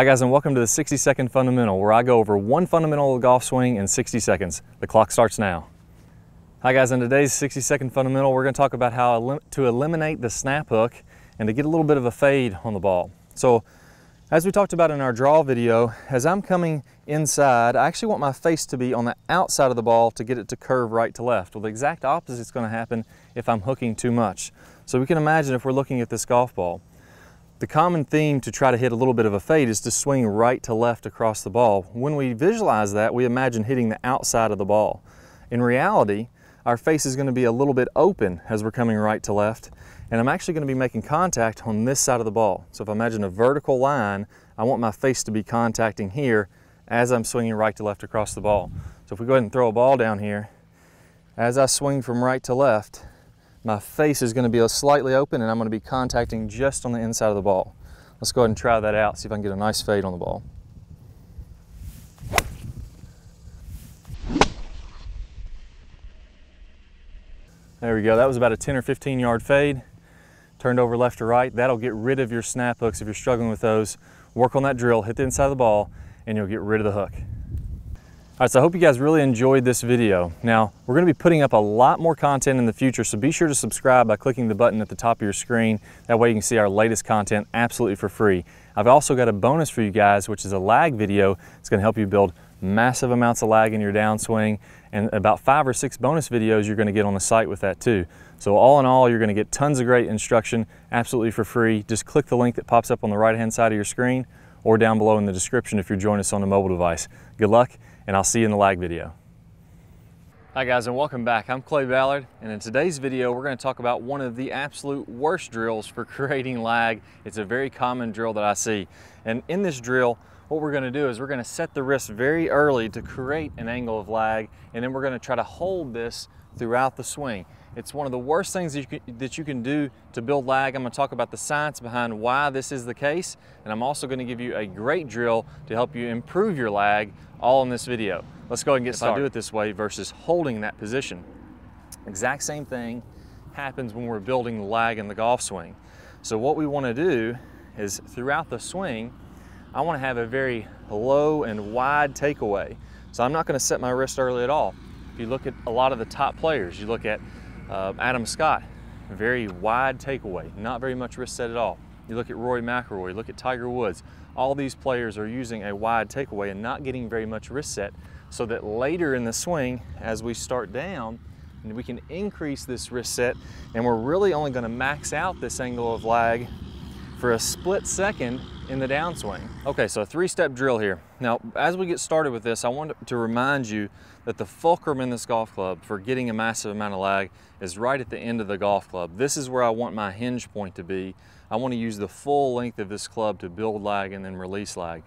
Hi guys and welcome to the 60 second fundamental where I go over one fundamental of the golf swing in 60 seconds. The clock starts now. Hi guys, in today's 60 second fundamental we're going to talk about how to eliminate the snap hook and to get a little bit of a fade on the ball. So as we talked about in our draw video, as I'm coming inside, I actually want my face to be on the outside of the ball to get it to curve right to left. Well, the exact opposite is going to happen if I'm hooking too much. So we can imagine if we're looking at this golf ball, the common theme to try to hit a little bit of a fade is to swing right to left across the ball. When we visualize that, we imagine hitting the outside of the ball. In reality, our face is going to be a little bit open as we're coming right to left, and I'm actually going to be making contact on this side of the ball. So if I imagine a vertical line, I want my face to be contacting here as I'm swinging right to left across the ball. So if we go ahead and throw a ball down here, as I swing from right to left, my face is going to be slightly open and I'm going to be contacting just on the inside of the ball. Let's go ahead and try that out, see if I can get a nice fade on the ball. There we go, that was about a 10 or 15 yard fade. Turned over left to right. That'll get rid of your snap hooks if you're struggling with those. Work on that drill, hit the inside of the ball, and you'll get rid of the hook. All right, so I hope you guys really enjoyed this video. Now, we're gonna be putting up a lot more content in the future, so be sure to subscribe by clicking the button at the top of your screen. That way you can see our latest content absolutely for free. I've also got a bonus for you guys, which is a lag video. It's gonna help you build massive amounts of lag in your downswing, and about five or six bonus videos you're gonna get on the site with that too. So all in all, you're gonna get tons of great instruction absolutely for free. Just click the link that pops up on the right-hand side of your screen or down below in the description if you're joining us on a mobile device. Good luck and I'll see you in the lag video. Hi guys and welcome back. I'm Clay Ballard and in today's video we're going to talk about one of the absolute worst drills for creating lag. It's a very common drill that I see and in this drill what we're going to do is we're going to set the wrist very early to create an angle of lag and then we're going to try to hold this throughout the swing. It's one of the worst things that you, can, that you can do to build lag. I'm gonna talk about the science behind why this is the case, and I'm also gonna give you a great drill to help you improve your lag all in this video. Let's go ahead and get if started. I do it this way versus holding that position. Exact same thing happens when we're building lag in the golf swing. So what we wanna do is throughout the swing, I wanna have a very low and wide takeaway. So I'm not gonna set my wrist early at all. You look at a lot of the top players, you look at uh, Adam Scott, very wide takeaway, not very much wrist set at all. You look at Rory McIlroy, look at Tiger Woods. All these players are using a wide takeaway and not getting very much wrist set so that later in the swing, as we start down, we can increase this wrist set and we're really only gonna max out this angle of lag for a split second in the downswing. Okay, so a three-step drill here. Now, as we get started with this, I want to remind you that the fulcrum in this golf club for getting a massive amount of lag is right at the end of the golf club. This is where I want my hinge point to be. I want to use the full length of this club to build lag and then release lag.